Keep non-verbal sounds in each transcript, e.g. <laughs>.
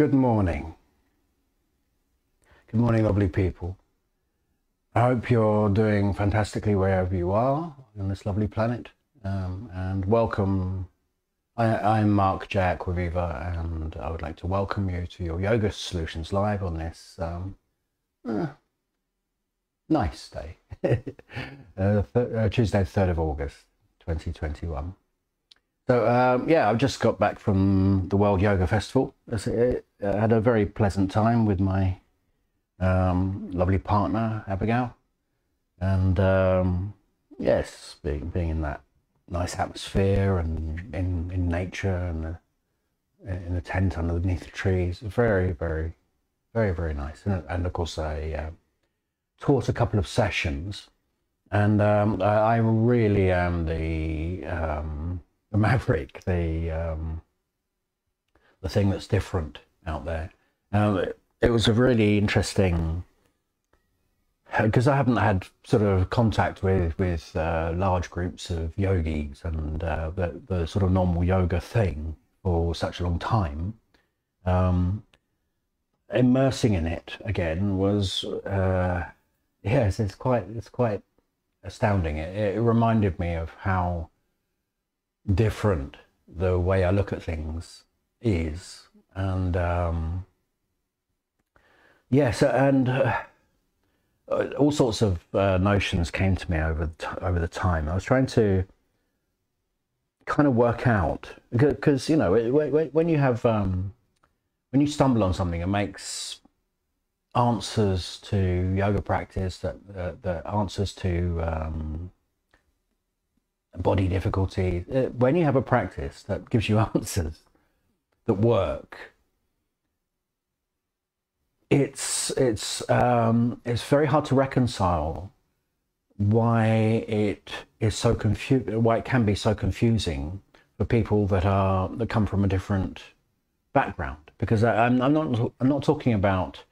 Good morning. Good morning, lovely people. I hope you're doing fantastically wherever you are on this lovely planet. Um, and welcome. I, am Marc J Acquaviva, and I would like to welcome you to your Yoga Solutions Live on this um, uh, nice day, <laughs> uh, th- uh, Tuesday, 3rd of August, 2021. So um, yeah, I've just got back from the World Yoga Festival. I had a very pleasant time with my um, lovely partner Abigail, and um, yes, being being in that nice atmosphere and in in nature and the, in a tent underneath the trees, very very very very nice. And, and of course, I uh, taught a couple of sessions, and um, I really am the um, the Maverick, the um, the thing that's different out there. Um, it, it, was a really interesting because I haven't had sort of contact with with uh, large groups of yogis and uh, the the sort of normal yoga thing for such a long time. Um, immersing in it again was uh, <laughs> yes, it's quite it's quite astounding. It, it reminded me of how different the way I look at things is. And um, yes, and uh, all sorts of uh, notions came to me over over the time. I was trying to kind of work out because you know when you have um, when you stumble on something, it makes answers to yoga practice that the answers to um, body difficulty. Uh, when you have a practice that gives you <laughs> answers that work, it's it's um, it's very hard to reconcile why it is so confu- why it can be so confusing for people that are that come from a different background. Because I, I'm I'm not I'm not talking about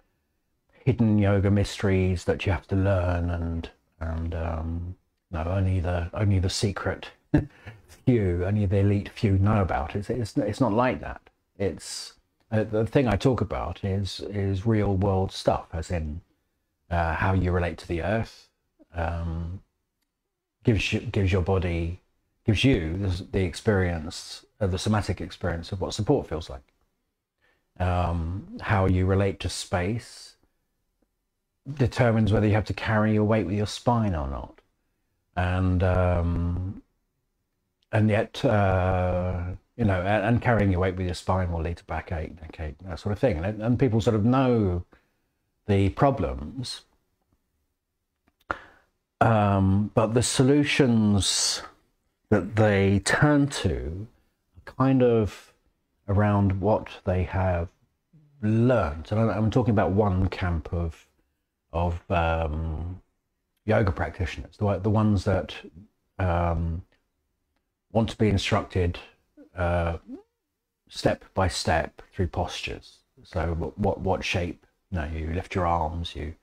hidden yoga mysteries that you have to learn and and um, no, only the only the secret <laughs> few, only the elite few know about it. It's it's not like that. It's uh, the thing I talk about is is real world stuff, as in uh, how you relate to the earth, um, gives you, gives your body gives you the, the experience, uh, the somatic experience of what support feels like. Um, how you relate to space determines whether you have to carry your weight with your spine or not. And um, and yet uh, you know, and, and, carrying your weight with your spine will lead to backache, neck that sort of thing, and, and people sort of know the problems, um, but the solutions that they turn to are kind of around what they have learned, and I'm talking about one camp of of um, yoga practitioners, the, the ones that um, want to be instructed uh, step by step through postures. So what what shape? You know, you lift your arms, you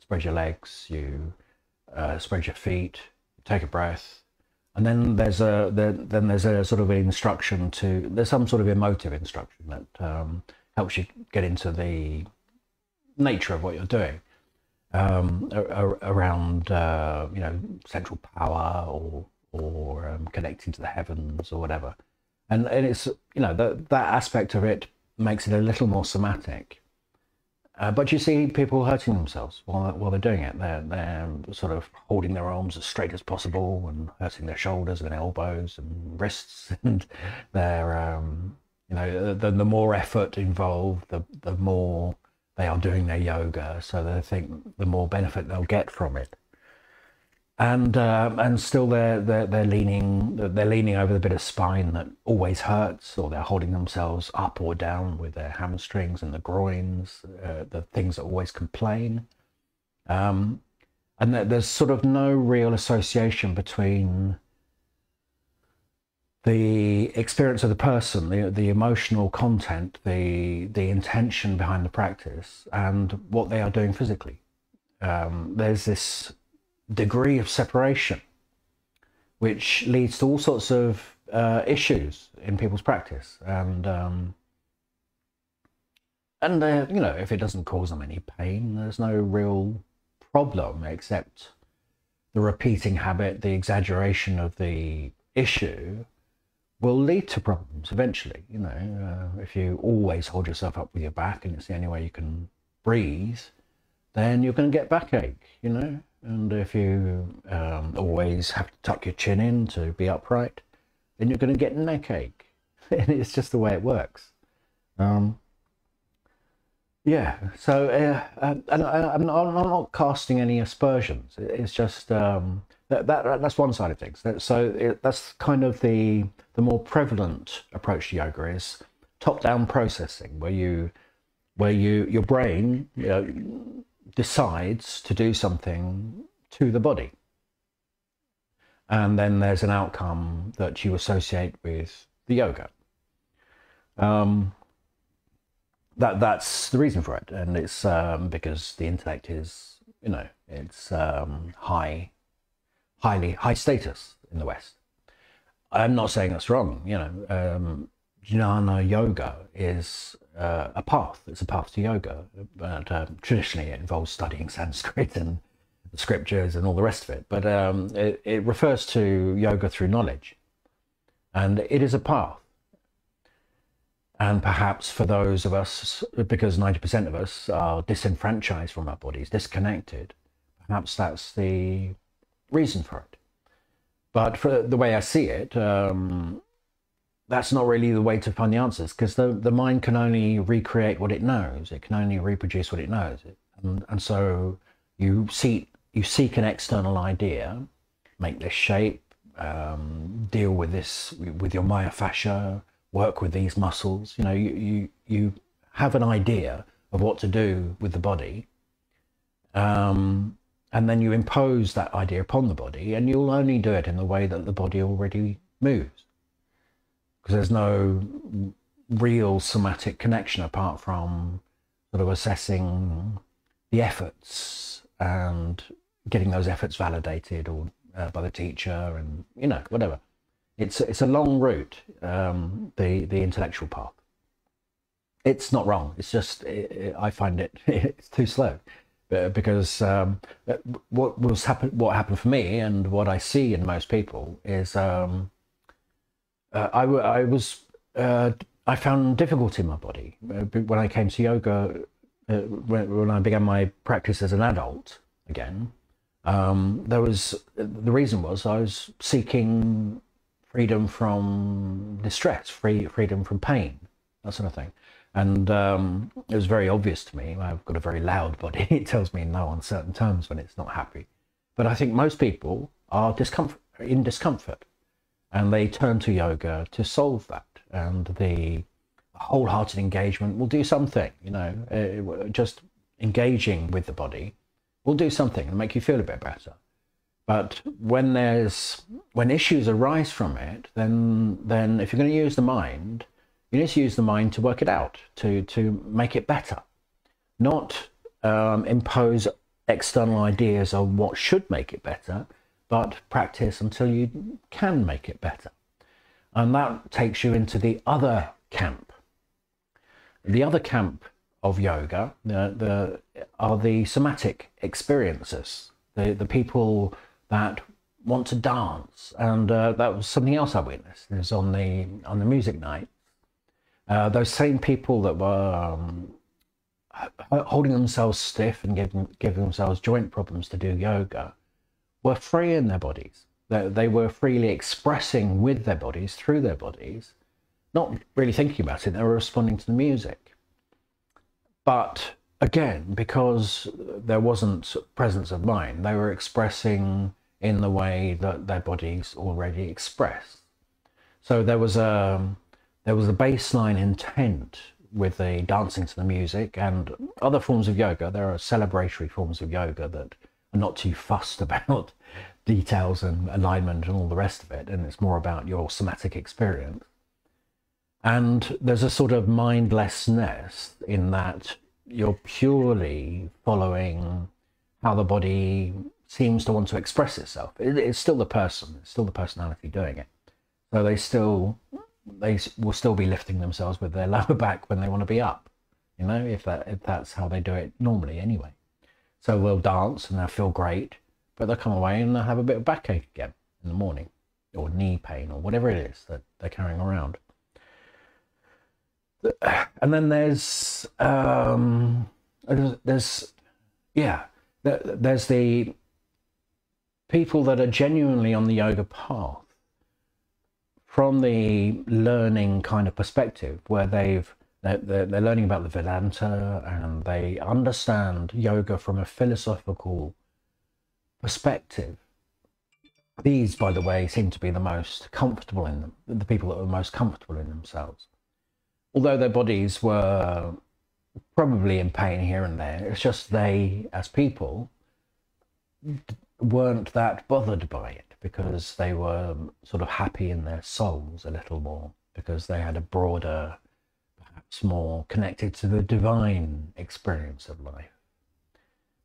spread your legs, you uh, spread your feet, take a breath, and then there's a then there's a sort of instruction to there's some sort of emotive instruction that um, helps you get into the nature of what you're doing um, around uh, you know central power or or um, connecting to the heavens or whatever, and and it's you know that that aspect of it makes it a little more somatic. Uh, but you see people hurting themselves while while they're doing it. They're they're sort of holding their arms as straight as possible and hurting their shoulders and elbows and wrists, <laughs> and they're um, you know the the more effort involved, the the more they are doing their yoga, so they think the more benefit they'll get from it. And um, and still they're, they're they're leaning they're leaning over the bit of spine that always hurts, or they're holding themselves up or down with their hamstrings and the groins, uh, the things that always complain. Um, and there's sort of no real association between the experience of the person, the the emotional content, the the intention behind the practice, and what they are doing physically. Um, there's this degree of separation, which leads to all sorts of uh, issues in people's practice, and um, and uh, you know if it doesn't cause them any pain, there's no real problem except the repeating habit, the exaggeration of the issue will lead to problems eventually. You know, uh, if you always hold yourself up with your back and it's the only way you can breathe, then you're going to get backache. You know, and if you um, always have to tuck your chin in to be upright, then you're going to get neck ache. <laughs> and it's just the way it works. Um, yeah, so uh, uh and I, am not, I'm not casting any aspersions. It's just um, that, that that's one side of things. So it, that's kind of the the more prevalent approach to yoga is top down processing, where you where you your brain you know, decides to do something to the body, and then there's an outcome that you associate with the yoga. Um, that that's the reason for it, and it's um, because the intellect is, you know, it's um, high, highly high status in the West. I'm not saying that's wrong. You know, um, jnana yoga is uh, a path. It's a path to yoga, but um, traditionally it involves studying <laughs> Sanskrit and the scriptures and all the rest of it. But um, it, it refers to yoga through knowledge, and it is a path. And perhaps for those of us, because 90% of us are disenfranchised from our bodies, disconnected, perhaps that's the reason for it. But for the way I see it, um, that's not really the way to find the answers because the, the mind can only recreate what it knows. It can only reproduce what it knows. And, and so you seek, you seek an external idea, make this shape, um, deal with this with your myofascia, work with these muscles. You know, you, you, you have an idea of what to do with the body. Um, and then you impose that idea upon the body, and you'll only do it in the way that the body already moves. Because there's no real somatic connection apart from sort of assessing the efforts and getting those efforts validated or uh, by the teacher and you know whatever it's it's a long route, um, the the intellectual path. It's not wrong. It's just it, it, I find it <laughs> it's too slow, uh, because um, uh, what was happen what happened for me and what I see in most people is um, uh, I I was uh, I found difficulty in my body uh, when I came to yoga uh, when, when I began my practice as an adult again. Um, there was the reason was I was seeking freedom from distress, free freedom from pain, that sort of thing. And um, it was very obvious to me. I've got a very loud body. <laughs> it tells me no on certain terms when it's not happy. But I think most people are discomfort, in discomfort, and they turn to yoga to solve that. And the wholehearted engagement will do something. You know, uh, just engaging with the body will do something and make you feel a bit better. But when there's when issues arise from it, then then if you're going to use the mind, you need to use the mind to work it out, to to make it better, not um, impose external ideas on what should make it better, but practice until you can make it better. And that takes you into the other camp. The other camp of yoga the, the, are the somatic experiences, the, the people that want to dance, and uh, that was something else I witnessed. Is on the on the music night, uh, those same people that were um, holding themselves stiff and giving giving themselves joint problems to do yoga were free in their bodies. They, they were freely expressing with their bodies through their bodies, not really thinking about it. They were responding to the music, but again, because there wasn't presence of mind, they were expressing in the way that their bodies already express. So there was a there was a baseline intent with the dancing to the music and other forms of yoga. There are celebratory forms of yoga that not too fussed <laughs> about details and alignment and all the rest of it, and it's more about your somatic experience. And there's a sort of mindlessness in that you're purely following how the body seems to want to express itself. It, it's still the person, it's still the personality doing it. So they still they will still be lifting themselves with their <laughs> lower back when they want to be up. You know, if that if that's how they do it normally anyway. So they'll dance and they'll feel great, but they'll come away and they'll have a bit of backache again in the morning, or knee pain, or whatever it is that they're carrying around. <sighs> And then there's um, there's yeah there's the people that are genuinely on the yoga path from the learning kind of perspective where they've they're, they're learning about the Vedanta and they understand yoga from a philosophical perspective. These, by the way, seem to be the most comfortable in them, the people that are most comfortable in themselves. Although their bodies were probably in pain here and there, it's just they, as people, weren't that bothered by it because they were um, sort of happy in their souls a little more because they had a broader more connected to the divine experience of life.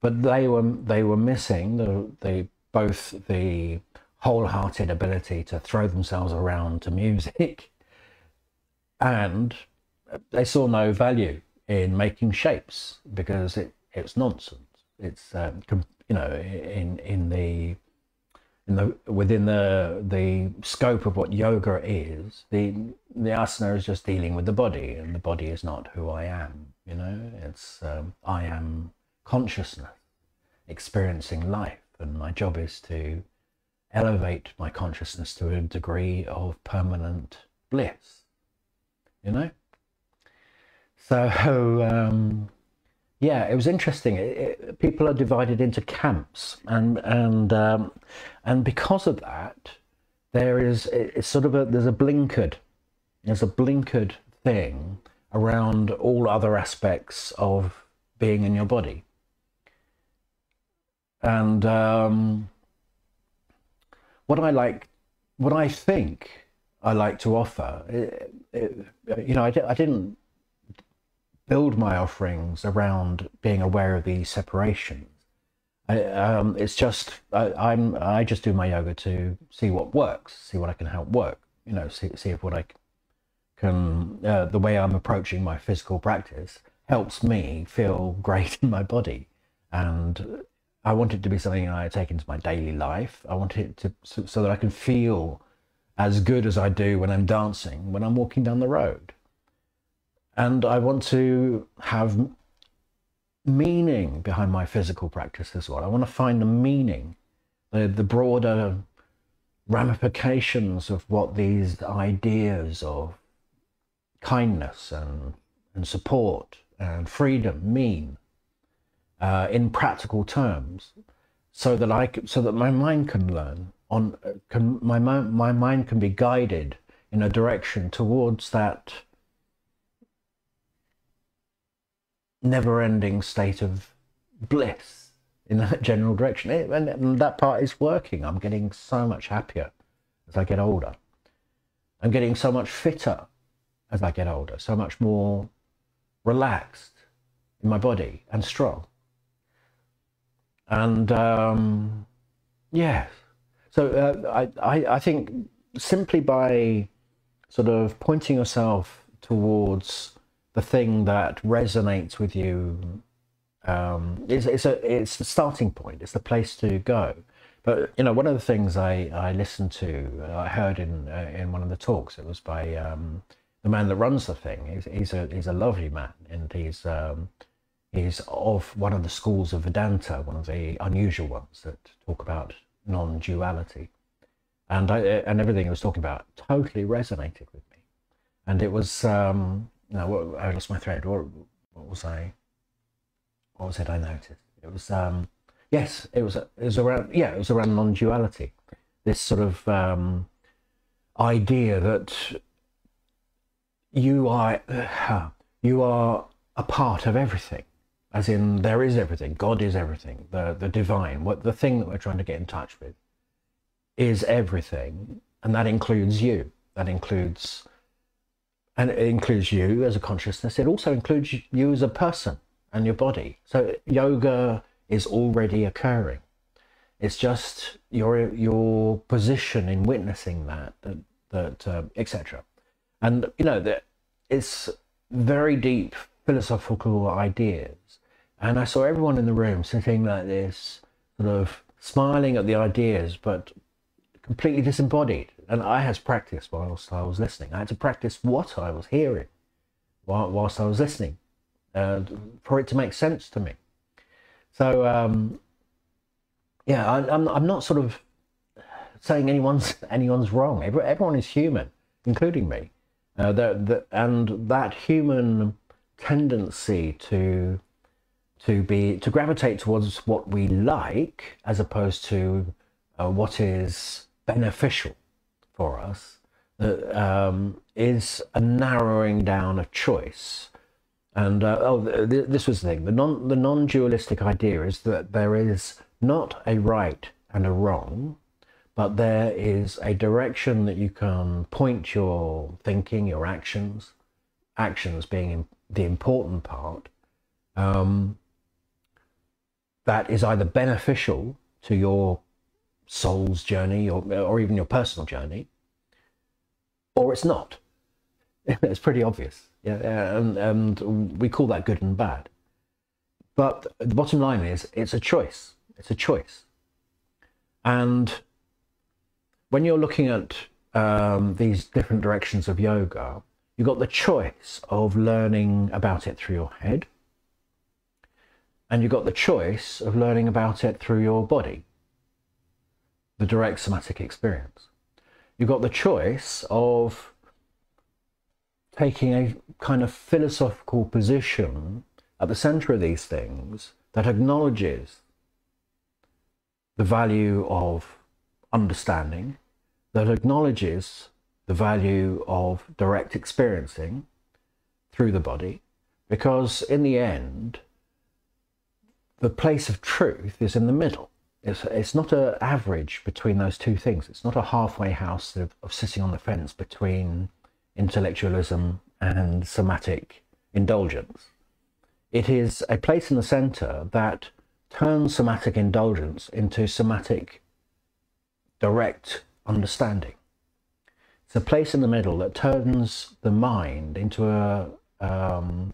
But they were they were missing the, the both the wholehearted ability to throw themselves around to music <laughs> and they saw no value in making shapes because it, it's nonsense. It's um, you know in in the the within the the scope of what yoga is, the the asana is just dealing with the body, and the body is not who I am. You know, it's um, I am consciousness, experiencing life, and my job is to elevate my consciousness to a degree of permanent bliss. You know. So um, yeah, it was interesting. It, it, people are divided into camps, and and um, and because of that, there is it's sort of a there's a blinkered there's a blinkered thing around all other aspects of being in your body, and um, what I like, what I think I like to offer, it, you know, I, I didn't build my offerings around being aware of these separations. I, um, it's just I, am I just do my yoga to see what works, see what I can help work. You know, see see if what I can uh, the way I'm approaching my physical practice helps me feel <laughs> great in my body, and I want it to be something I take into my daily life. I want it to so, so that I can feel as good as I do when I'm dancing when I'm walking down the road and I want to have meaning behind my physical practice as well. I want to find the meaning, the, the broader ramifications of what these ideas of kindness and, and support and freedom mean uh, in practical terms so that I so that my mind can learn on can my my mind can be guided in a direction towards that never ending state of bliss in <laughs> that general direction. It, and, that part is working. I'm getting so much happier as I get older. I'm getting so much fitter as I get older, so much more relaxed in my body and strong. And um, yes, so uh, I, I, I think simply by sort of pointing yourself towards the thing that resonates with you um, it's, it's a it's the starting point. It's the place to go. But you know, one of the things I, I listened to, uh, I heard in uh, in one of the talks. It was by um, the man that runs the thing. He's, he's a he's a lovely man, and he's um, he's of one of the schools of Vedanta, one of the unusual ones that talk about non-duality, and I, and everything he was talking about totally resonated with me, and it was um, no, what, I lost my thread. What, what was I? What was it I noticed? It was um, yes, it was it was around yeah, it was around non-duality. This sort of um, idea that you are <sighs> you are a part of everything, as in there is everything. God is everything. The the divine, what the thing that we're trying to get in touch with, is everything, and that includes you. That includes and it includes you as a consciousness. It also includes you as a person and your body. So yoga is already occurring. It's just your your position in witnessing that that that uh, etc. And you know that it's very deep philosophical ideas. And I saw everyone in the room sitting like this, sort of smiling at the ideas, but completely disembodied. And I had to practice whilst I was listening. I had to practice what I was hearing whilst I was listening uh, for it to make sense to me. So, um, yeah, I, I'm, I'm not sort of saying anyone's <laughs> anyone's wrong. Everyone is human, including me. Uh, the, the, and that human tendency to to be to gravitate towards what we like as opposed to uh, what is beneficial for us um, is a narrowing down of choice. And uh, oh, th- this was the thing: the non the non-dualistic idea is that there is not a right and a wrong, but there is a direction that you can point your thinking, your actions, actions being the important part, um, that is either beneficial to your soul's journey or, or even your personal journey, or it's not. <laughs> it's pretty obvious. Yeah, and, and we call that good and bad. But the bottom line is it's a choice. It's a choice. And when you're looking at um, these different directions of yoga, you've got the choice of learning about it through your head, and you've got the choice of learning about it through your body, the direct somatic experience. You've got the choice of taking a kind of philosophical position at the center of these things that acknowledges the value of understanding, that acknowledges the value of direct experiencing through the body, because in the end, the place of truth is in the middle. It's, it's not an average between those two things. It's not a halfway house of, of sitting on the fence between intellectualism and somatic indulgence. It is a place in the center that turns somatic indulgence into somatic direct understanding. It's a place in the middle that turns the mind into a um,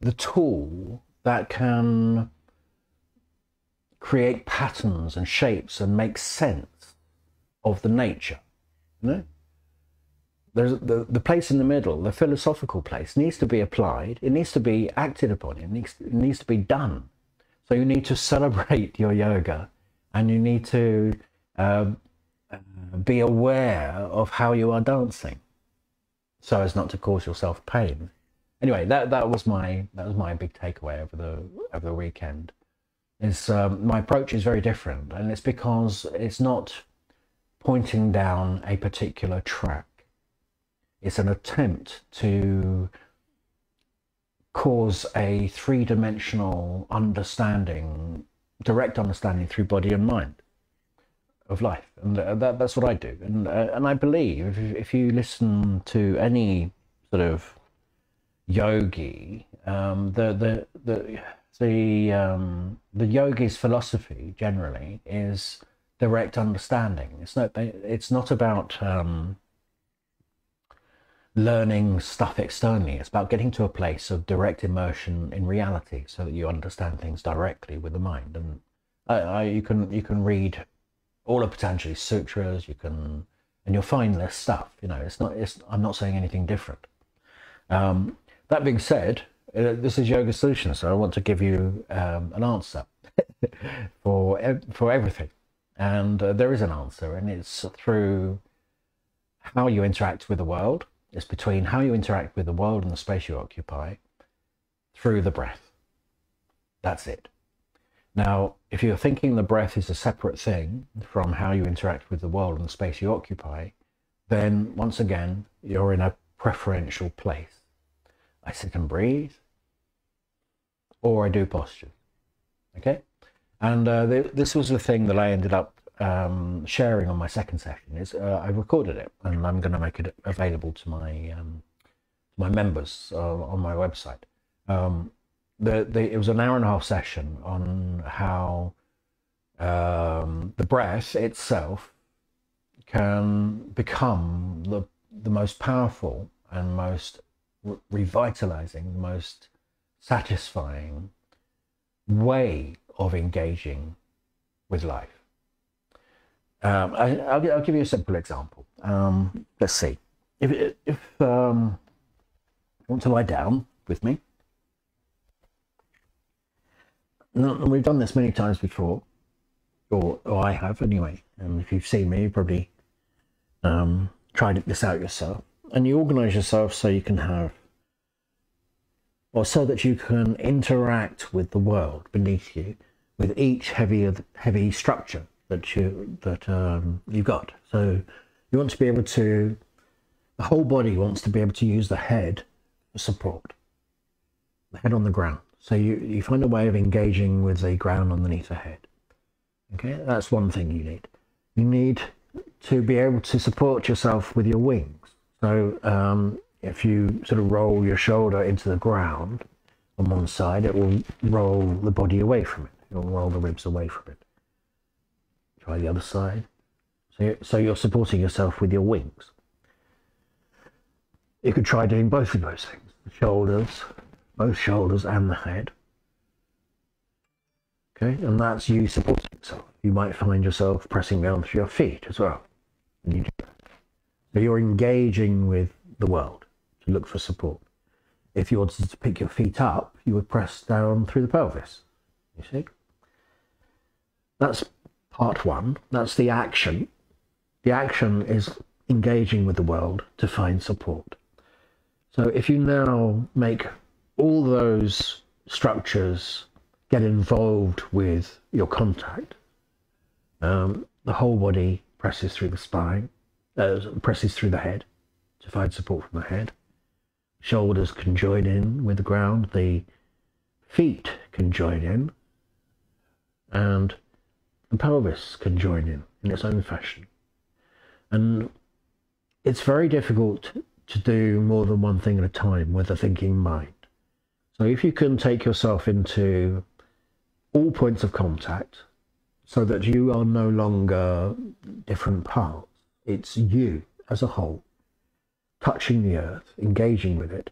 the tool that can create patterns and shapes and make sense of the nature. You know? There's the, the place in the middle, the philosophical place, needs to be applied. It needs to be acted upon. It needs, it needs to be done. So you need to celebrate <laughs> your yoga and you need to um, be aware of how you are dancing so as not to cause yourself pain. Anyway, that, that was my that was my big takeaway over the over the weekend. Is um, my approach is very different, and it's because it's not pointing down a particular track. It's an attempt to cause a three-dimensional understanding, direct understanding through body and mind of life, and uh, that, that's what I do. And uh, and I believe if, if, you listen to any sort of yogi, um, the the the the um, the yogi's philosophy generally is direct understanding. It's not it's not about um, learning stuff externally. It's about getting to a place of direct immersion in reality, so that you understand things directly with the mind. And you can you can read all of Patanjali's sutras. You can, and you'll find this stuff. You know, it's not. It's, I'm not saying anything different. Um, that being said, this is Yoga Solutions, so I want to give you um, an answer <laughs> for for everything, and uh, there is an answer, and it's through how you interact with the world. It's between how you interact with the world and the space you occupy through the breath. That's it. Now, if you're thinking the breath is a separate thing from how you interact with the world and the space you occupy, then once again, you're in a preferential place. I sit and breathe, or I do posture. Okay? And uh, this was the thing that I ended up um, sharing on my second session. Is uh, I recorded it, and I'm going to make it available to my um, my members uh, on my website. Um, the, the it was an hour and a half session on how um, the breath itself can become the, the most powerful and most re- revitalizing, the most satisfying way of engaging with life. Um, I, will give you a simple example. Um, let's see. If, if um, you want to lie down with me, we've done this many times before, or, or I have anyway. And if you've seen me, you probably um, tried this out yourself. And you organize yourself so you can have, or so that you can interact with the world beneath you, with each heavy heavy structure that you that um, you've got. So you want to be able to, the whole body wants to be able to use the head for support, the head on the ground. So you, you find a way of engaging with the ground underneath the head. Okay, that's one thing you need. You need to be able to support yourself with your wings. So um, if you sort of roll your shoulder into the ground on one side, it will roll the body away from it. It will roll the ribs away from it. Try the other side. So you're, supporting yourself with your wings. You could try doing both of those things. The shoulders, both shoulders and the head. Okay, and that's you supporting yourself. You might find yourself pressing down through your feet as well. So you're engaging with the world to look for support. If you wanted to pick your feet up, you would press down through the pelvis. You see? That's part one. That's the action. The action is engaging with the world to find support. So if you now make all those structures get involved with your contact. Um, the whole body presses through the spine, uh, presses through the head to find support from the head. Shoulders can join in with the ground. The feet can join in. And the pelvis can join in in its own fashion. And it's very difficult to do more than one thing at a time with a thinking mind. So if you can take yourself into all points of contact so that you are no longer different parts. It's you as a whole, touching the earth, engaging with it,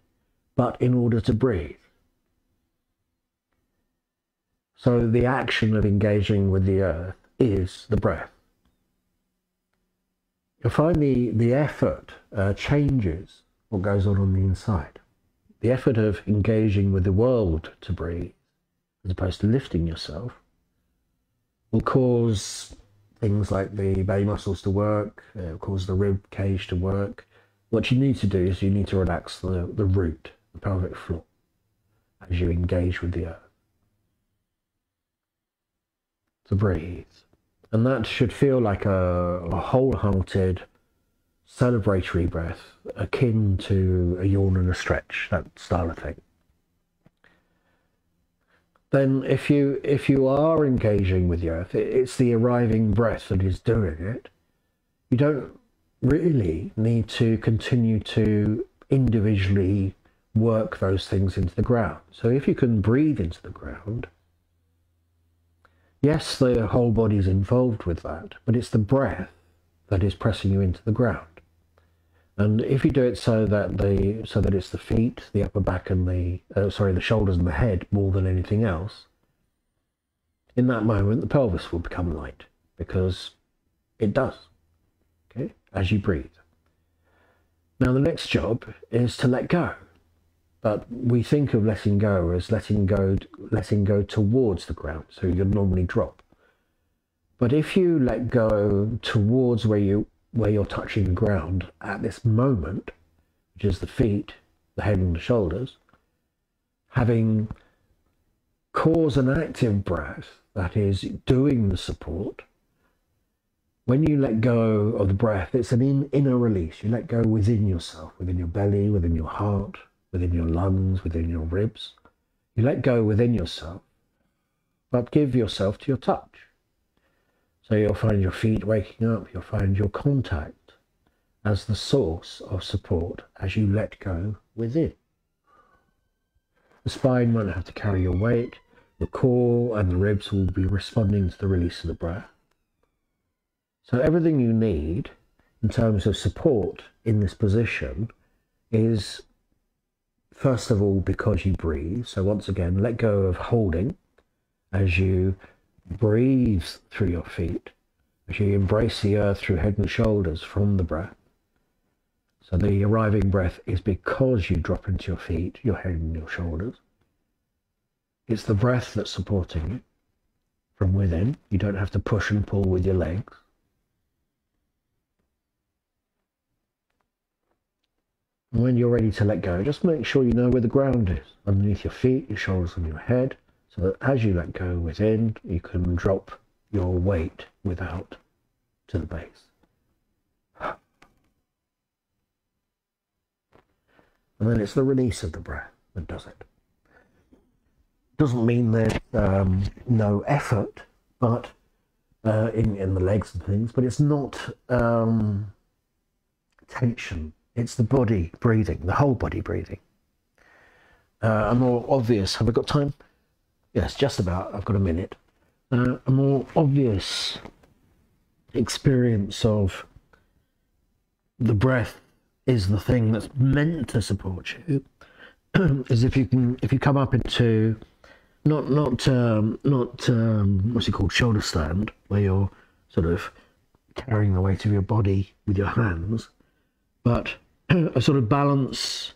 but in order to breathe. So the action of engaging with the earth is the breath. You'll find the, the effort uh, changes what goes on on the inside. The effort of engaging with the world to breathe as opposed to lifting yourself, will cause things like the belly muscles to work, will cause the rib cage to work. What you need to do is you need to relax the, the root, the pelvic floor, as you engage with the earth. To breathe. And that should feel like a, a wholehearted celebratory breath, akin to a yawn and a stretch, that style of thing then if you if you are engaging with the earth, it's the arriving breath that is doing it. You don't really need to continue to individually work those things into the ground. So if you can breathe into the ground, yes, the whole body is involved with that, but it's the breath that is pressing you into the ground. And if you do it so that the so that it's the feet, the upper back, and the uh, sorry, the shoulders and the head more than anything else, in that moment the pelvis will become light because it does. As you breathe. Now the next job is to let go, but we think of letting go as letting go, letting go towards the ground, so you'd normally drop. But if you let go towards where you where you're touching the ground at this moment, which is the feet, the head, and the shoulders, having cause and active breath, that is doing the support. When you let go of the breath, it's an in, inner release. You let go within yourself, within your belly, within your heart, within your lungs, within your ribs. You let go within yourself, but give yourself to your touch. So you'll find your feet waking up, you'll find your contact as the source of support as you let go within. The spine won't have to carry your weight, the core and the ribs will be responding to the release of the breath. So everything you need in terms of support in this position is first of all because you breathe. So once again, let go of holding as you breathe through your feet, as you embrace the earth through head and shoulders from the breath. So the arriving breath is because you drop into your feet, your head and your shoulders. It's the breath that's supporting you from within. You don't have to push and pull with your legs. When you're ready to let go, just make sure you know where the ground is underneath your feet, your shoulders, and your head, so that as you let go within, you can drop your weight without to the base. And then it's the release of the breath that does it. Doesn't mean there's um, no effort, but uh, in in the legs and things, but it's not um, tension it's the body breathing, the whole body breathing. Uh, a more obvious, have I got time? Yes, just about. I've got a minute. Uh, a more obvious experience of the breath is the thing that's meant to support you. <clears throat> is if you can, if you come up into not not um, not um, what's it called shoulder stand, where you're sort of carrying the weight of your body with your hands, but <clears throat> a sort of balance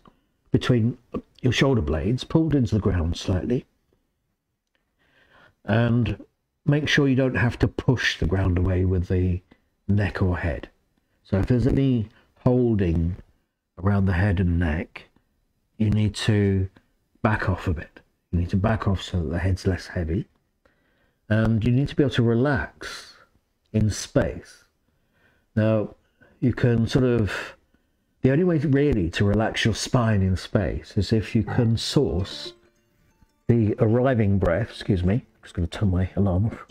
between your shoulder blades pulled into the ground slightly and make sure you don't have to push the ground away with the neck or head. So if there's any holding around the head and neck, you need to back off a bit. You need to back off so that the head's less heavy. And you need to be able to relax in space. Now, you can sort of the only way really to relax your spine in space is if you can source the arriving breath, excuse me, I'm just going to turn my alarm off,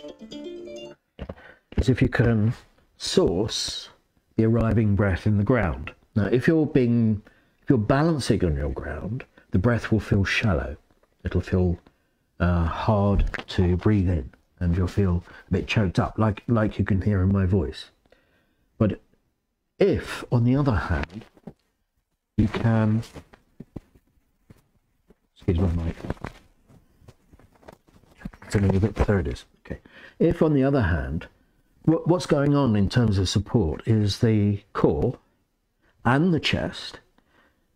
is if you can source the arriving breath in the ground. Now, if you're being, if you're balancing on your ground, the breath will feel shallow. It'll feel uh, hard to breathe in, and you'll feel a bit choked up, like like you can hear in my voice. But if, on the other hand, you can excuse my mic. Turning a bit there it is. Okay. If on the other hand, what's going on in terms of support is the core and the chest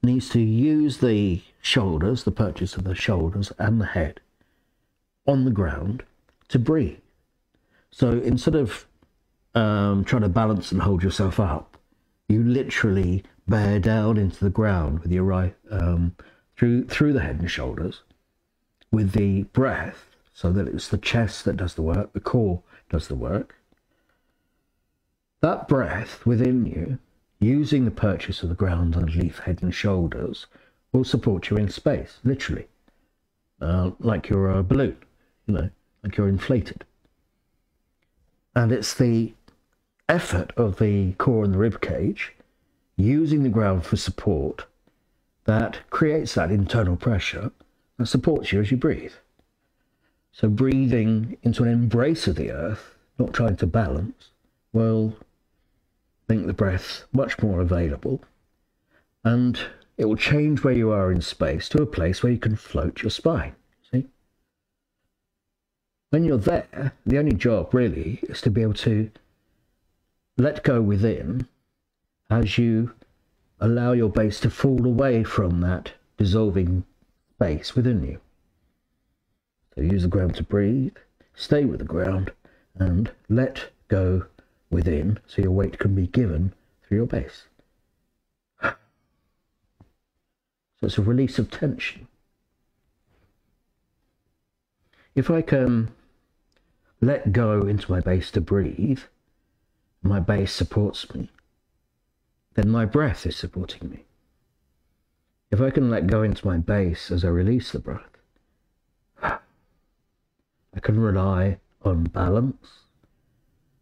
needs to use the shoulders, the purchase of the shoulders and the head on the ground to breathe. So instead of um, trying to balance and hold yourself up, you literally bear down into the ground with your right um, through through the head and shoulders with the breath so that it's the chest that does the work the core does the work. That breath within you using the purchase of the ground underneath head and shoulders will support you in space literally. Uh, like you're a balloon you know like you're inflated. And it's the effort of the core and the rib cage using the ground for support that creates that internal pressure that supports you as you breathe. So breathing into an embrace of the earth, not trying to balance, will make the breath much more available and it will change where you are in space to a place where you can float your spine. See? When you're there, the only job really is to be able to let go within as you allow your base to fall away from that dissolving space within you. So use the ground to breathe, stay with the ground, and let go within so your weight can be given through your base. So it's a release of tension. If I can let go into my base to breathe, my base supports me then my breath is supporting me. If I can let go into my base as I release the breath, <gasps> I can rely on balance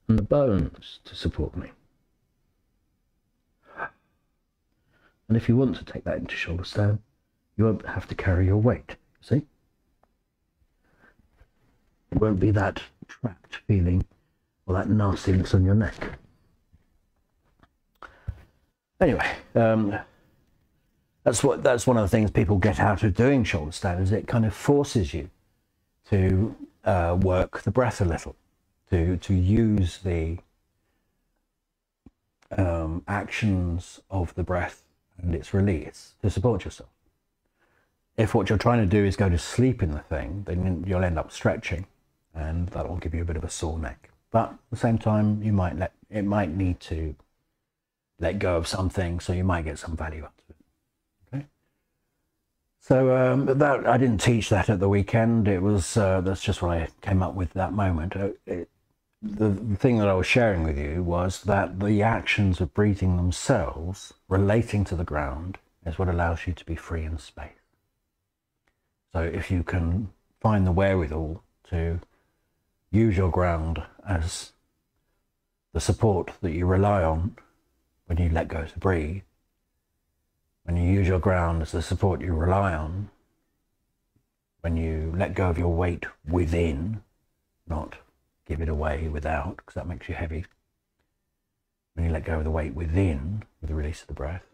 and the bones to support me. And if you want to take that into shoulder stand, you won't have to carry your weight, see? It won't be that trapped feeling or that nastiness on your neck. anyway, um, that's what that's one of the things people get out of doing shoulder stand is it kind of forces you to uh, work the breath a little, to to use the um, actions of the breath and its release to support yourself. If what you're trying to do is go to sleep in the thing, then you'll end up stretching, and that will give you a bit of a sore neck. But at the same time, you might let it might need to let go of something, so you might get some value out of it. Okay. So um, that I didn't teach that at the weekend. It was uh, that's just what I came up with that moment. Uh, it, the, the thing that I was sharing with you was that the actions of breathing themselves, relating to the ground, is what allows you to be free in space. So if you can find the wherewithal to use your ground as the support that you rely on when you let go to breathe, when you use your ground as the support you rely on, when you let go of your weight within, not give it away without, because that makes you heavy. When you let go of the weight within with the release of the breath,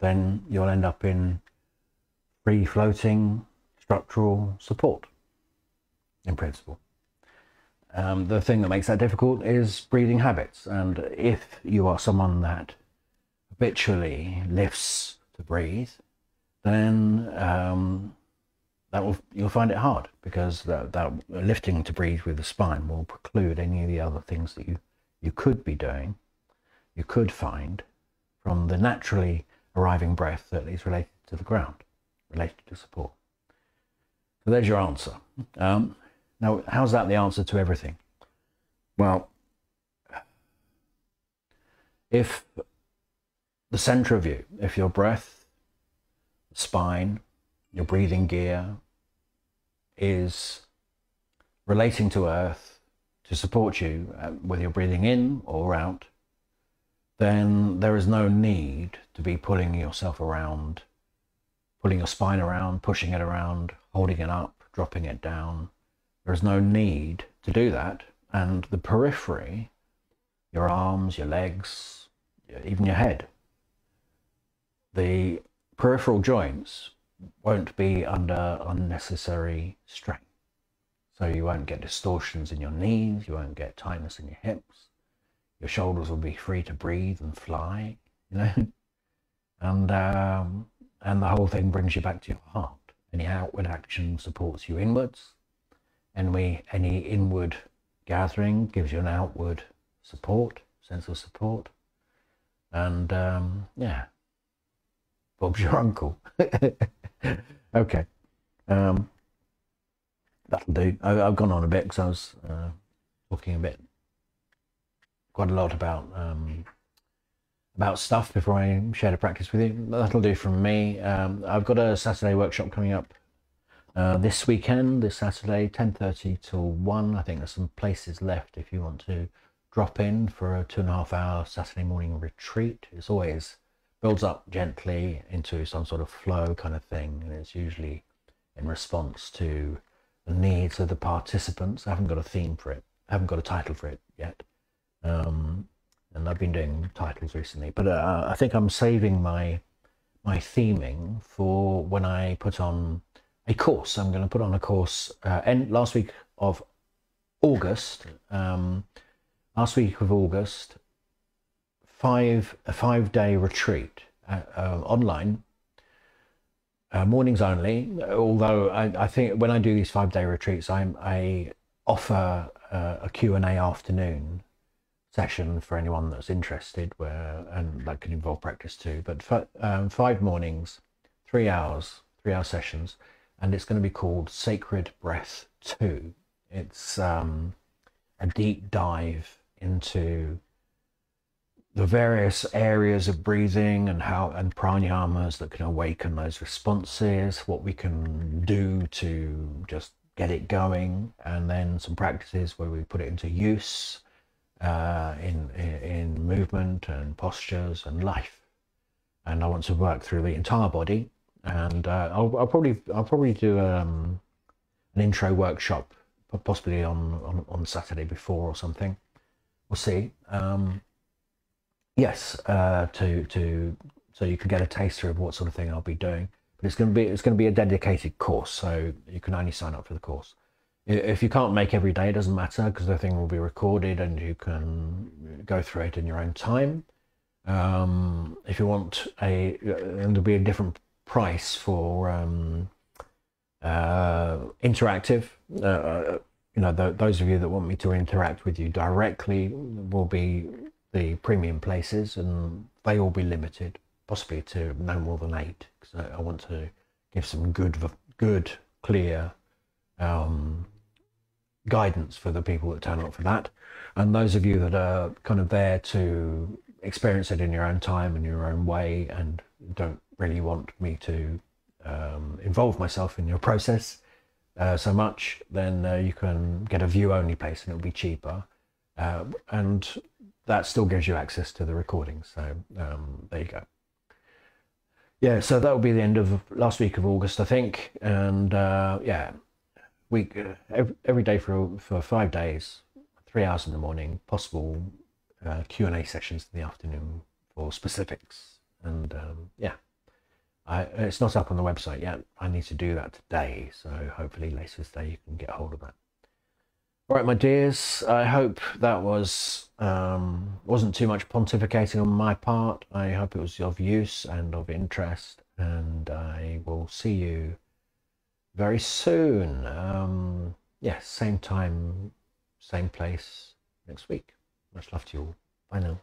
then you'll end up in free floating structural support in principle. Um, the thing that makes that difficult is breathing habits. And if you are someone that habitually lifts to breathe, then um, that will you'll find it hard because that, that lifting to breathe with the spine will preclude any of the other things that you you could be doing you could find from the naturally arriving breath that is related to the ground related to support so there's your answer um, now how's that the answer to everything well if the center of you if your breath spine your breathing gear is relating to earth to support you, uh, whether you're breathing in or out, then there is no need to be pulling yourself around, pulling your spine around, pushing it around, holding it up, dropping it down. There is no need to do that. And the periphery, your arms, your legs, even your head, the peripheral joints won't be under unnecessary strain. So you won't get distortions in your knees, you won't get tightness in your hips, your shoulders will be free to breathe and fly, you know, <laughs> and um, and the whole thing brings you back to your heart. Any outward action supports you inwards, and we any inward gathering gives you an outward support, sense of support, and um, yeah, Bob's your <laughs> uncle. <laughs> okay. Um, that'll do. I, have gone on a bit because I was uh, talking a bit, quite a lot about um, about stuff before I shared a practice with you. That'll do from me. Um, I've got a Saturday workshop coming up uh, this weekend, this Saturday, 10.30 till 1. I think there's some places left if you want to drop in for a two and a half hour Saturday morning retreat. It's always builds up gently into some sort of flow kind of thing. And it's usually in response to the needs of the participants. I haven't got a theme for it. I haven't got a title for it yet. Um, and I've been doing titles recently, but uh, I think I'm saving my my theming for when I put on a course. I'm going to put on a course uh, end last week of August. Um, last week of August, five a five day retreat uh, uh, online, uh, mornings only. Although I, I, think when I do these five day retreats, I'm, I offer uh, a Q and A afternoon session for anyone that's interested, where and that can involve practice too. But um, five mornings, three hours, three hour sessions, and it's going to be called Sacred Breath Two. It's um, a deep dive into the various areas of breathing and how and pranayamas that can awaken those responses, what we can do to just get it going, and then some practices where we put it into use uh, in, in movement and postures and life. And I want to work through the entire body, and uh, I'll, I'll, probably I'll probably do um, an intro workshop, possibly on, on on Saturday before or something. We'll see. Um, yes, uh, to to so you can get a taster of what sort of thing I'll be doing. But it's going to be it's going to be a dedicated course, so you can only sign up for the course. If you can't make every day, it doesn't matter because the thing will be recorded and you can go through it in your own time. Um, if you want a, and there'll be a different price for um, uh, interactive. Uh, you know, the, those of you that want me to interact with you directly will be the premium places, and they will be limited, possibly to no more than eight. Because I, I, want to give some good, good, clear um, guidance for the people that turn up for that, and those of you that are kind of there to experience it in your own time and your own way, and don't really want me to um, involve myself in your process uh, so much, then uh, you can get a view only place and it'll be cheaper. Uh, and that still gives you access to the recordings. So um, there you go. Yeah, so that will be the end of last week of August, I think. And uh, yeah, week uh, every, every day for for five days, three hours in the morning, possible uh, Q and A sessions in the afternoon for specifics. And um, yeah. I, it's not up on the website yet. I need to do that today, so hopefully later today you can get hold of that. All right, my dears. I hope that was um, wasn't too much pontificating on my part. I hope it was of use and of interest, and I will see you very soon. Um, yes, yeah, same time, same place next week. Much love to you all. Bye now.